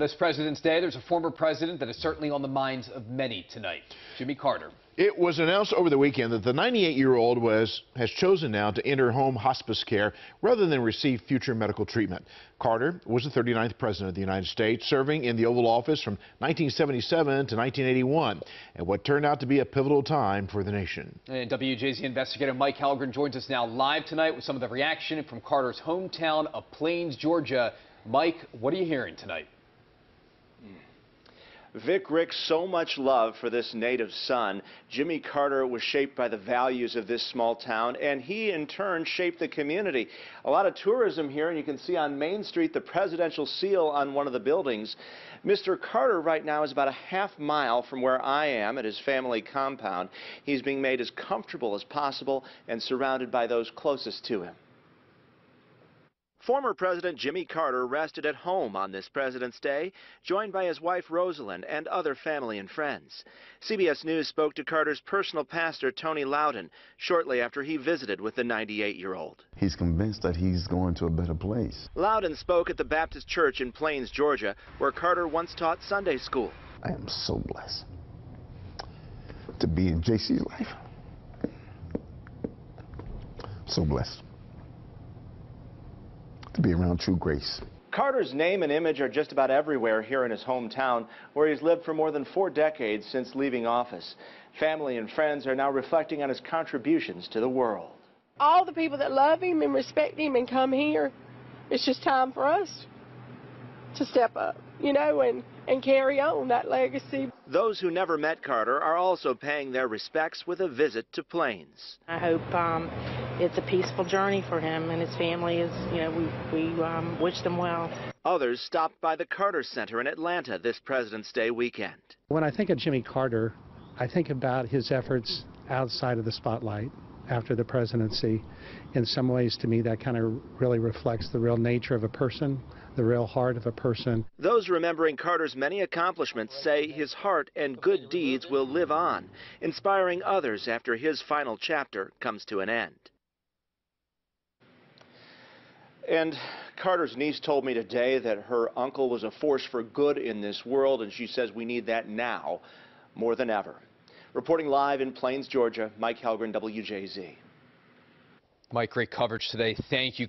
On this President's Day, there's a former president that is certainly on the minds of many tonight, Jimmy Carter. It was announced over the weekend that the 98-year-old was has chosen now to enter home hospice care rather than receive future medical treatment. Carter was the 39th president of the United States, serving in the Oval Office from 1977 to 1981, and what turned out to be a pivotal time for the nation. And WJZ investigator Mike Hellgren joins us now live tonight with some of the reaction from Carter's hometown of Plains, Georgia. Mike, what are you hearing tonight? Vic Rick, so much love for this native son. Jimmy Carter was shaped by the values of this small town, and he in turn shaped the community. A lot of tourism here, and you can see on Main Street the presidential seal on one of the buildings. Mr. Carter right now is about a half mile from where I am at his family compound. He's being made as comfortable as possible and surrounded by those closest to him. Former President Jimmy Carter rested at home on this President's Day, joined by his wife Rosalynn and other family and friends. CBS News spoke to Carter's personal pastor, Tony Lowden, shortly after he visited with the 98-year-old. He's convinced that he's going to a better place. Lowden spoke at the Baptist Church in Plains, Georgia, where Carter once taught Sunday school. I am so blessed to be in JC's life. So blessed to be around true grace. Carter's name and image are just about everywhere here in his hometown, where he's lived for more than four decades since leaving office. Family and friends are now reflecting on his contributions to the world. All the people that love him and respect him and come here, it's just time for us to step up, you know, and, and carry on that legacy. Those who never met Carter are also paying their respects with a visit to Plains. I hope um, it's a peaceful journey for him and his family. Is you know we we um, wish them well. Others stopped by the Carter Center in Atlanta this President's Day weekend. When I think of Jimmy Carter, I think about his efforts outside of the spotlight after the presidency. In some ways, to me, that kind of really reflects the real nature of a person, the real heart of a person. Those remembering Carter's many accomplishments say his heart and good deeds will live on, inspiring others after his final chapter comes to an end. And Carter's niece told me today that her uncle was a force for good in this world, and she says we need that now more than ever. Reporting live in Plains, Georgia, Mike Hellgren, WJZ. Mike, great coverage today. Thank you.